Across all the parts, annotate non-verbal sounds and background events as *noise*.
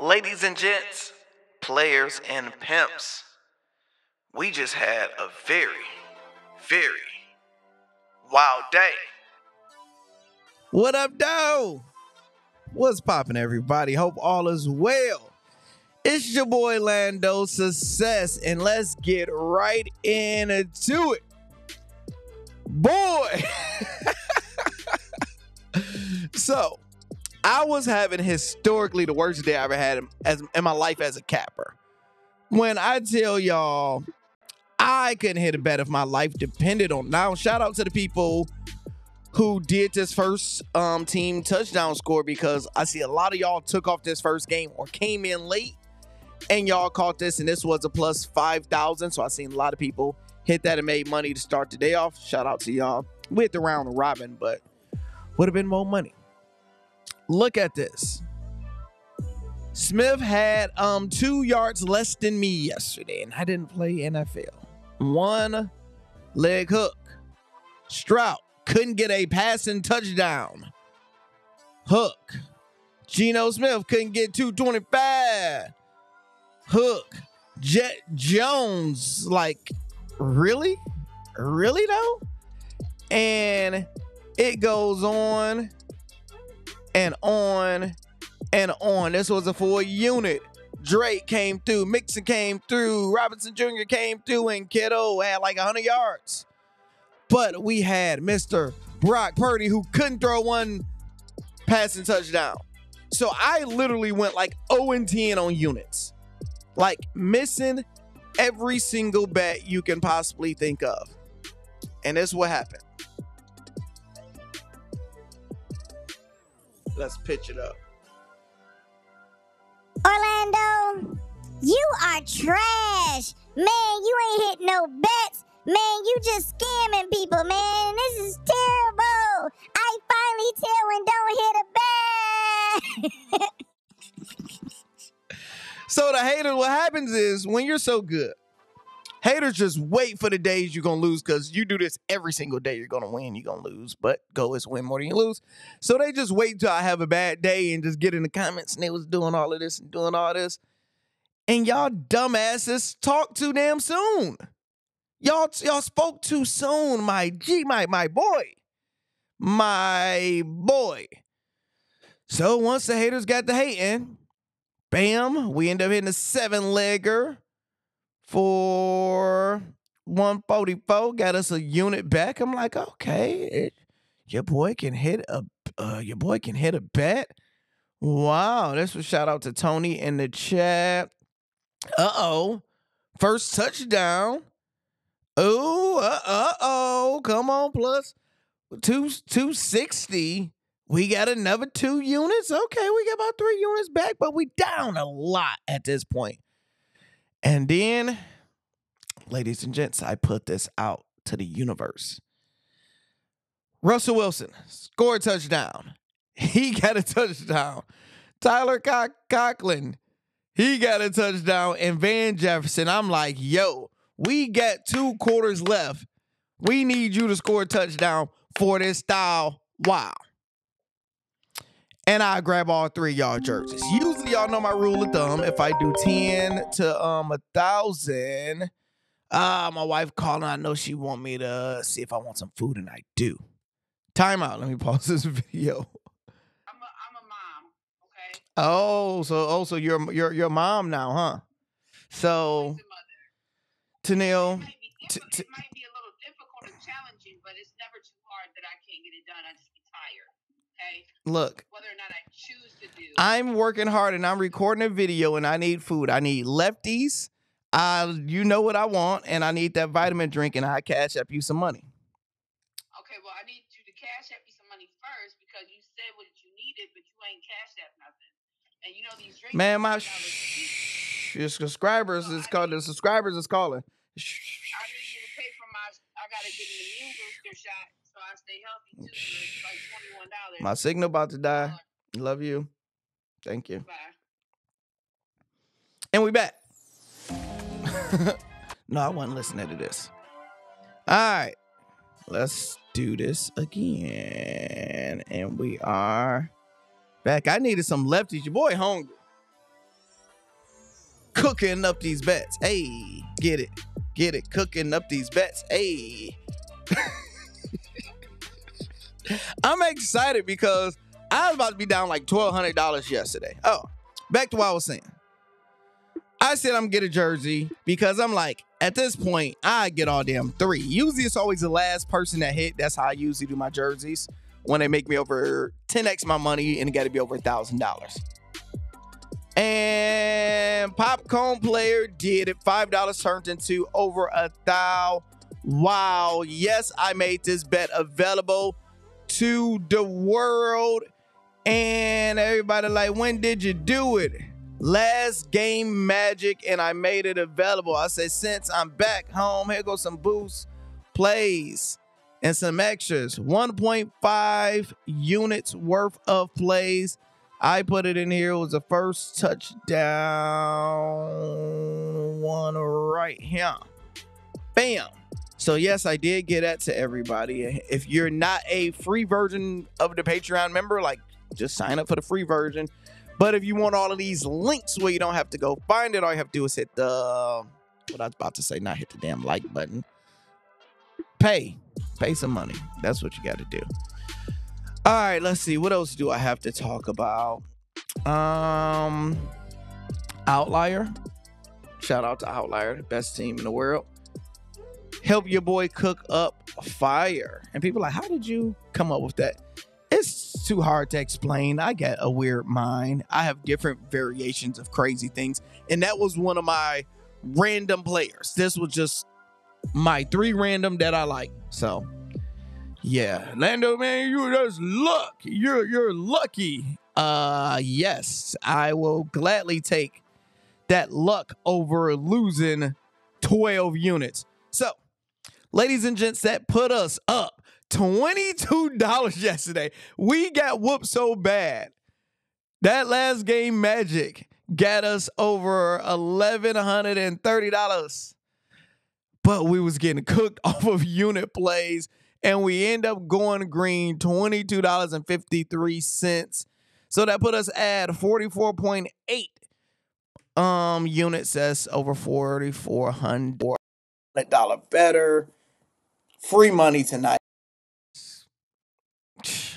Ladies and gents, players and pimps, we just had a very, very wild day. What up, though? What's poppin', everybody? Hope all is well. It's your boy Lando Success, and let's get right into it. Boy! *laughs* so, I was having historically the worst day I ever had in, as, in my life as a capper. When I tell y'all, I couldn't hit a bet if my life depended on. Now, shout out to the people who did this first um, team touchdown score because I see a lot of y'all took off this first game or came in late and y'all caught this and this was a plus 5,000. So I seen a lot of people hit that and made money to start the day off. Shout out to y'all. Hit the round robin, but would have been more money. Look at this. Smith had um two yards less than me yesterday, and I didn't play NFL. One leg hook. Stroud couldn't get a passing touchdown. Hook. Geno Smith couldn't get 225. Hook. Jet Jones, like, really? Really though? And it goes on and on and on. This was a full unit. Drake came through, Mixon came through, Robinson Jr. came through, and Kittle had like 100 yards. But we had Mr. Brock Purdy who couldn't throw one passing touchdown. So I literally went like 0 and 10 on units, like missing every single bet you can possibly think of. And this is what happened. Let's pitch it up. Orlando, you are trash. Man, you ain't hit no bets. Man, you just scamming people, man. This is terrible. I finally tell when don't hit a bet. *laughs* So the haters, what happens is when you're so good, haters just wait for the days you're gonna lose because you do this every single day. You're gonna win, you're gonna lose, but go is win more than you lose. So they just wait till I have a bad day and just get in the comments and they was doing all of this and doing all this. And y'all dumbasses talk too damn soon. Y'all y'all spoke too soon, my G, my my boy. My boy. So once the haters got the hating, bam, we end up hitting a seven legger for 144. Got us a unit back. I'm like, okay, it, your boy can hit a uh, your boy can hit a bet. Wow, this was shout out to Tony in the chat. Uh oh, first touchdown. Oh, uh oh, come on, plus two two sixty. We got another two units. Okay, we got about three units back, but we down a lot at this point. And then, ladies and gents, I put this out to the universe. Russell Wilson scored a touchdown. *laughs* He got a touchdown. Tyler Conklin, he got a touchdown. And Van Jefferson, I'm like, yo, we got two quarters left. We need you to score a touchdown for this style. Wow. And I grab all three y'all jerseys. Usually y'all know my rule of thumb. If I do 10 to um a thousand, uh my wife calling, I know she want me to see if I want some food, and I do. Time out. Let me *laughs* pause this video. I'm a, I'm a mom, okay? Oh, so oh, so you're you're your mom now, huh? So. Tanil, It might, be t- t- it might be a little difficult and challenging, but it's never too hard that I can't get it done. I just be tired, okay? look, Whether or not I choose to do. I'm working hard and I'm recording a video and I need food. I need lefties. Uh, you know what I want, and I need that vitamin drink, and I cash up you some money. okay, well, I need you to cash out me some money first because you said what you needed, but you ain't cash out nothing. And you know these drinks. Man, my $10 a piece. your subscribers is called the subscribers is calling. I need you to pay for my. I gotta get an immune booster shot so I stay healthy too. So it's like twenty one dollars. My signal about to die. Love you. Thank you. Bye. And we back. *laughs* no, I wasn't listening to this. All right. Let's do this again. And we are back. I needed some lefties. Your boy hungry. cooking up these bets. Hey, get it, get it, cooking up these bets. Hey. *laughs* I'm excited because I was about to be down like twelve hundred dollars yesterday. Oh, back to what I was saying. I said I'm get a jersey because I'm like, at this point, I get all damn three. Usually it's always the last person that hit. That's how I usually do my jerseys. When they make me over 10x my money and it gotta be over a thousand dollars. And popcorn player did it. Five dollars turned into over a thou. Wow. Yes, I made this bet available to the world. And everybody like, when did you do it? Last game magic, and I made it available. I said, since I'm back home, here goes some boost plays and some extras. 1.5 units worth of plays. I put it in here. It was the first touchdown one right here. Bam. So yes, I did get that to everybody. If you're not a free version of the Patreon member, like just sign up for the free version. But if you want all of these links where you don't have to go find it, all you have to do is hit the what I was about to say, not hit the damn like button. Pay. Pay some money. That's what you got to do. All right, let's see. What else do I have to talk about? Um Outlier. Shout out to Outlier, the best team in the world. Help your boy cook up fire. And people like, how did you come up with that? Too hard to explain. I get a weird mind. I have different variations of crazy things. And that was one of my random players. This was just my three random that I like. So yeah. Lando man, you just luck. You're you're lucky. Uh yes. I will gladly take that luck over losing 12 units. So, ladies and gents, that put us up $22 *laughs* yesterday. We got whooped so bad. That last game magic got us over $1,130. But we was getting cooked *laughs* off of unit plays and we end up going green $22.53. So that put us at 44.8 um units. That's over 4400 dollar better. Free money tonight.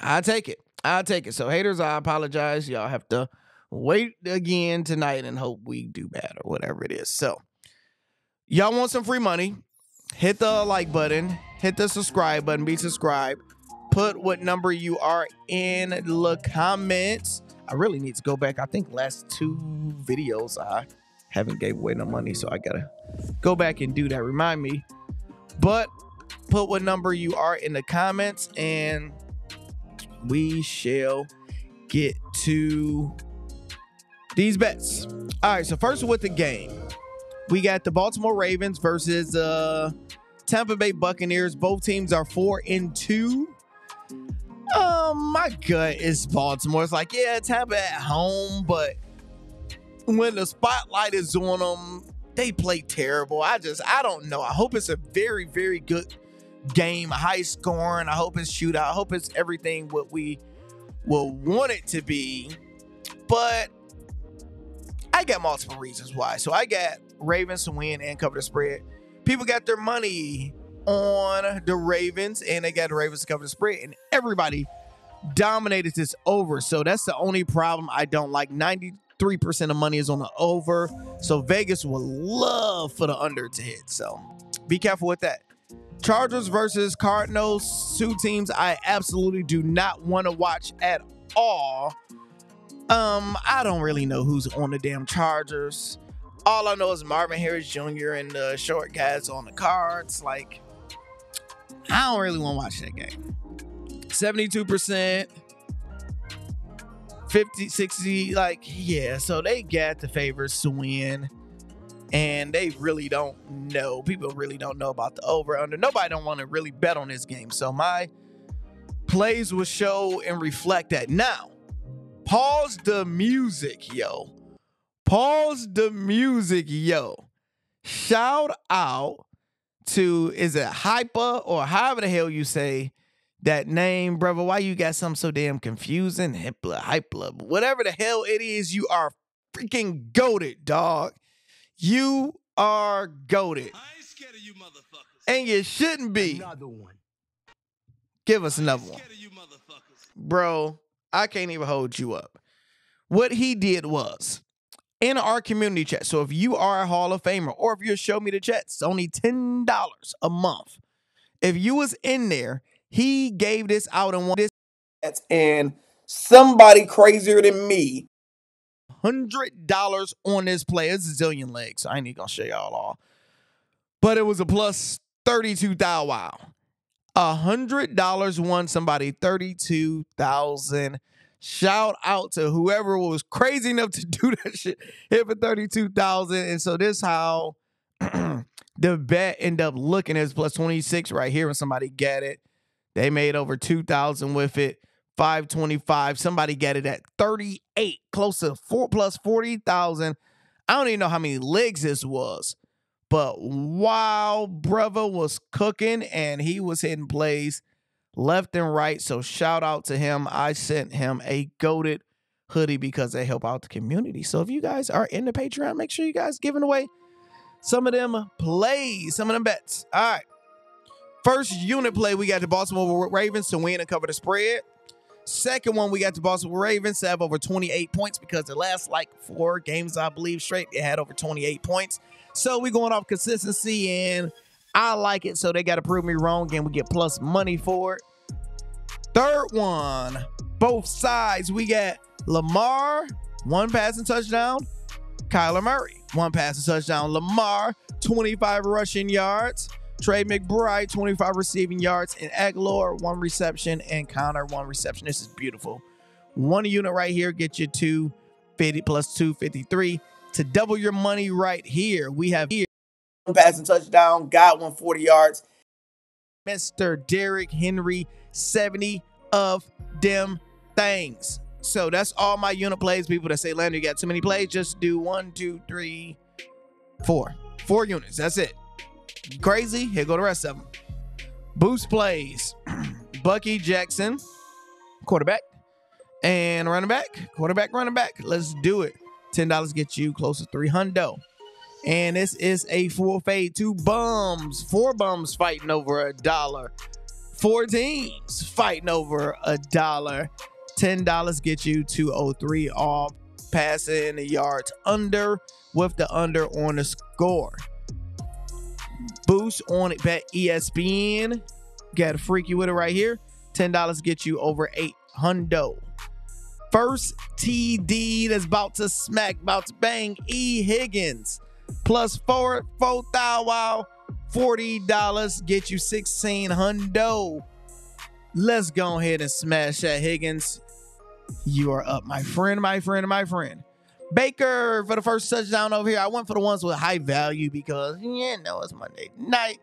I take it. I take it. So haters, I apologize. Y'all have to wait again tonight and hope we do better, whatever it is. So y'all want some free money? Hit the like button, hit the subscribe button, be subscribed. Put what number you are in the comments. I really need to go back. I think last two videos I haven't gave away no money, so I gotta go back and do that. Remind me. But put what number you are in the comments, and we shall get to these bets. All right, so first with the game, we got the Baltimore Ravens versus uh Tampa Bay Buccaneers. Both teams are four and two. Um, my gut is Baltimore. It's like, yeah, Tampa at home, but when the spotlight is on them, they play terrible. I just, I don't know. I hope it's a very, very good game, high scoring. I hope it's shootout. I hope it's everything what we will want it to be. But I got multiple reasons why. So I got Ravens to win and cover the spread. People got their money on the Ravens and they got the Ravens to cover the spread, and everybody dominated this over. So that's the only problem I don't like. 93% of money is on the over. So Vegas would love for the under to hit. So be careful with that. Chargers versus Cardinals, two teams I absolutely do not want to watch at all. Um, I don't really know who's on the damn Chargers. All I know is Marvin Harrison Jr. and the short guys on the cards. Like, I don't really want to watch that game. 72%, 50, 60, like, yeah. So they got the favors to win. And they really don't know. People really don't know about the over under. Nobody don't want to really bet on this game. So my plays will show and reflect that. Now, pause the music, yo. Pause the music, yo. Shout out to is it hyper or however the hell you say that name, brother. Why you got something so damn confusing? Hipla, hypla, whatever the hell it is, you are freaking goaded, dog. You are goaded. I ain't scared of you motherfuckers. And you shouldn't be. Another one. Give us another one. Scared of you motherfuckers. Bro, I can't even hold you up. What he did was in our community chat. So if you are a Hall of Famer or if you show me the chats, it's only $10 a month. If you was in there, he gave this out in one this and somebody crazier than me hundred dollars on this play. It's a zillion legs. I ain't even gonna show y'all all. But it was a plus 32 thou wow. A hundred dollars won somebody 32,000. Shout out to whoever was crazy enough to *laughs* do that shit. Hit for 32,000. And so this how *clears throat* the bet end up looking as plus 26 right here when somebody get it. They made over 2,000 with it. 525. Somebody get it at 38, close to four plus 40,000. I don't even know how many legs this was. But wow, brother was cooking and he was hitting plays left and right. So shout out to him. I sent him a goaded hoodie because they help out the community. So if you guys are in the Patreon, make sure you guys giving away some of them plays, some of them bets. All right. First unit play, we got the Baltimore Ravens to win and cover the spread. Second one, we got the Baltimore Ravens to have over 28 points because the last like four games, I believe, straight, they had over 28 points. So we going off consistency, and I like it. So they got to prove me wrong, and we get plus money for it. Third one, both sides, we got Lamar, one passing touchdown. Kyler Murray, one passing touchdown. Lamar, 25 rushing yards. Trey McBride, 25 receiving yards, and Agholor, one reception, and Conner, one reception. This is beautiful. One unit right here get you 250 plus 253. To double your money right here, we have here one passing touchdown, got 140 yards. Mr. Derrick Henry, 70 of them things. So that's all my unit plays. People that say, Lando, you got too many plays, just do one, two, three, four. Four units. That's it. Crazy? Here go the rest of them. Boost plays. *clears throat* Bucky Jackson, quarterback, and running back, quarterback, running back. Let's do it. Ten dollars get you close to three hundo. And this is a full fade. Two bums, four bums fighting over a dollar. Four teams fighting over a dollar. Ten dollars get you 203 off passing the yards under with the under on the score. Boost on it, bet ESPN. Got to freak you with it right here. Ten dollars get you over eight hundo. First TD that's about to smack, about to bang. E Higgins plus four four thou wow. Forty dollars get you sixteen hundo. Let's go ahead and smash that Higgins. You are up, my friend, my friend, my friend. Baker for the first touchdown over here. I went for the ones with high value because yeah, no, it's Monday night.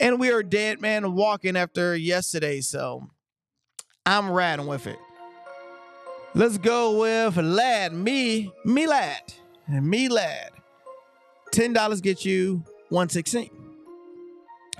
And we are dead man walking after yesterday. So I'm riding with it. Let's go with lad. Me, me lad. Me lad. $10 get you 116.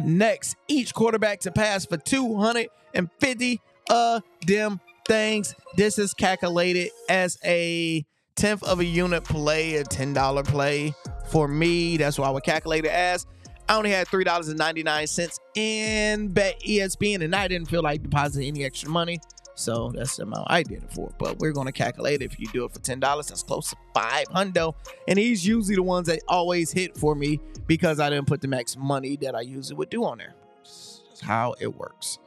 Next, each quarterback to pass for 250 of them things. This is calculated as a tenth of a unit play, a $10 play. For me, that's what I would calculate it as. I only had $3.99 in bet ESPN, and I didn't feel like depositing any extra money. So that's the amount I did it for. But we're gonna calculate if you do it for ten dollars, that's close to five hundo. And he's usually the ones that always hit for me because I didn't put the max money that I usually would do on there. That's how it works.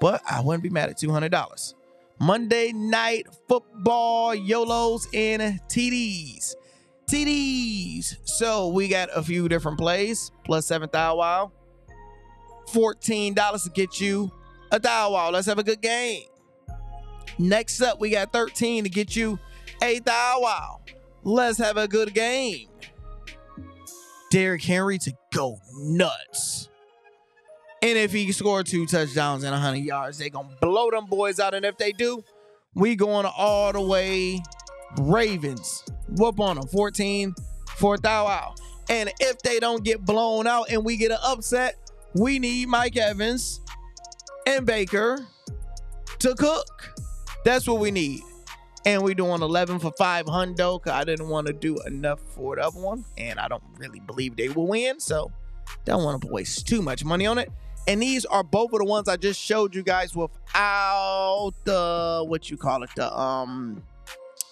But I wouldn't be mad at two hundred dollars. Monday night football, YOLOs and TDs. TDs. So we got a few different plays, plus seven thou wow. $14 to get you a thou wow. Let's have a good game. Next up, we got 13 to get you a thou wow. Let's have a good game. Derrick Henry to go nuts. And if he scored two touchdowns and 100 yards, they going to blow them boys out. And if they do, we going all the way Ravens. Whoop on them. 14 for thou wow. And if they don't get blown out and we get an upset, we need Mike Evans and Baker to cook. That's what we need. And we doing 11 for 5 hundo because I didn't want to do enough for the other one. And I don't really believe they will win. So don't want to waste too much money on it. And these are both of the ones I just showed you guys without the what you call it, the um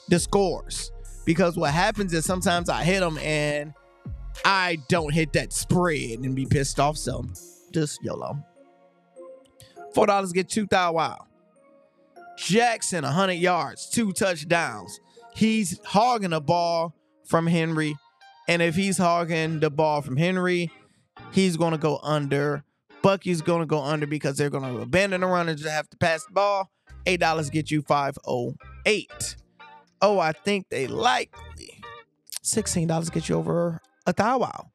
the scores. Because what happens is sometimes I hit them and I don't hit that spread and be pissed off. So just YOLO. Four dollars get two thou wow. Jackson, 100 yards, two touchdowns. He's hogging the ball from Henry. And if he's hogging the ball from Henry, he's going to go under. Bucky's going to go under because they're going to abandon the run and just have to pass the ball. $8 get you 508. Oh, I think they likely. $16 get you over a thou wow.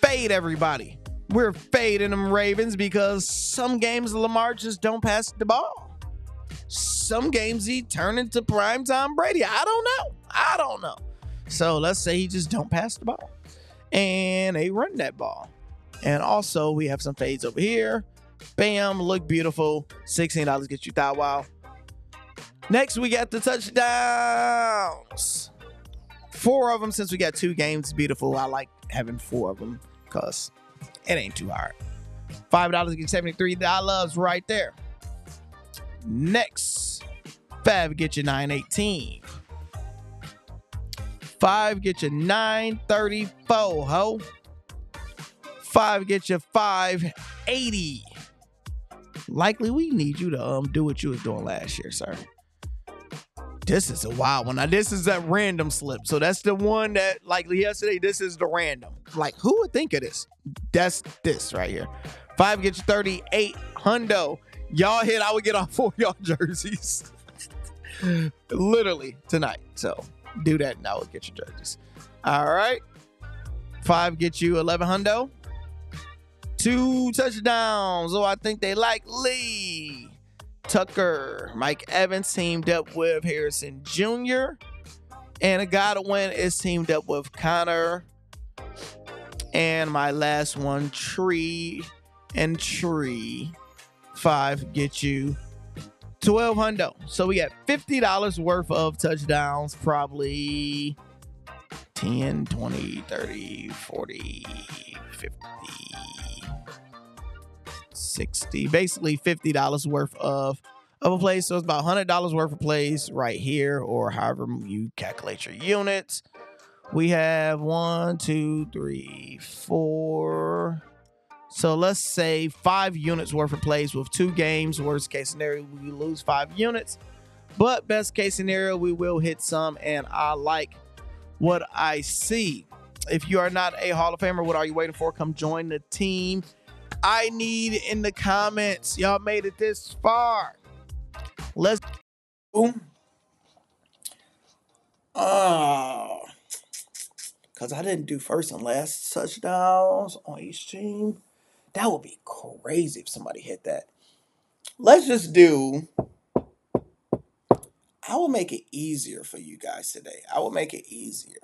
Fade everybody. We're fading them Ravens because some games Lamar just don't pass the ball some games he turn into prime time Brady. I don't know. I don't know. So let's say he just don't pass the ball. And they run that ball. And also we have some fades over here. Bam, look beautiful. $16 get you thou wow. Next we got the touchdowns. Four of them since we got two games. Beautiful. I like having four of them because it ain't too hard. $5 get $73 right there. Next, Five get you 918. Five get you 934, ho. Five get you 580. Likely we need you to um do what you was doing last year, sir. This is a wild one. Now this is a random slip. So that's the one that likely yesterday. This is the random. Like who would think of this? That's this right here. Five get you 38 hundo y'all hit, I would get all four y'all *laughs* jerseys. Literally tonight. So do that and I will get your jerseys. All right. Five get you 11 hundo. Two touchdowns. Oh, I think they Likely. Tucker. Mike Evans teamed up with Harrison Jr. And a guy to win is teamed up with Conner. And my last one, Tree and Tree five get you 12 hundo. So we got $50 worth of touchdowns, probably 10, 20, 30, 40, 50, 60, basically $50 worth of of a place. So it's about $100 worth of plays right here, or however you calculate your units. We have one, two, three, four, so let's say five units worth of plays with two games. Worst case scenario, we lose five units. But best case scenario, we will hit some. And I like what I see. If you are not a Hall of Famer, what are you waiting for? Come join the team. I need in the comments. Y'all made it this far. Let's. Oh. Because I didn't do first and last touchdowns on each team. That would be crazy if somebody hit that. Let's just do. I will make it easier for you guys today. I will make it easier.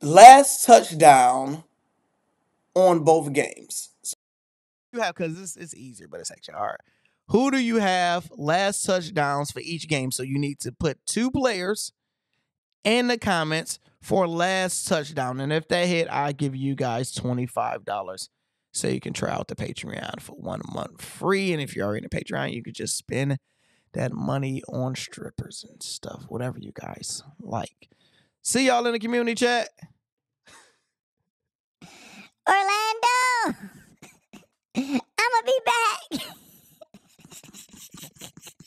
Last touchdown on both games. So you have because it's, is easier, but it's actually hard. Who do you have last touchdowns for each game? So you need to put two players in the comments for last touchdown. And if that hit, I give you guys $25 so you can try out the Patreon for one month free. And if you're already in the Patreon, you could just spend that money on strippers and stuff, whatever you guys like. See y'all in the community chat. Orlando, I'm going to be back. *laughs*